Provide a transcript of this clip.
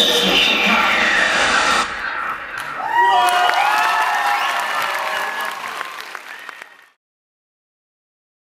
かわいい。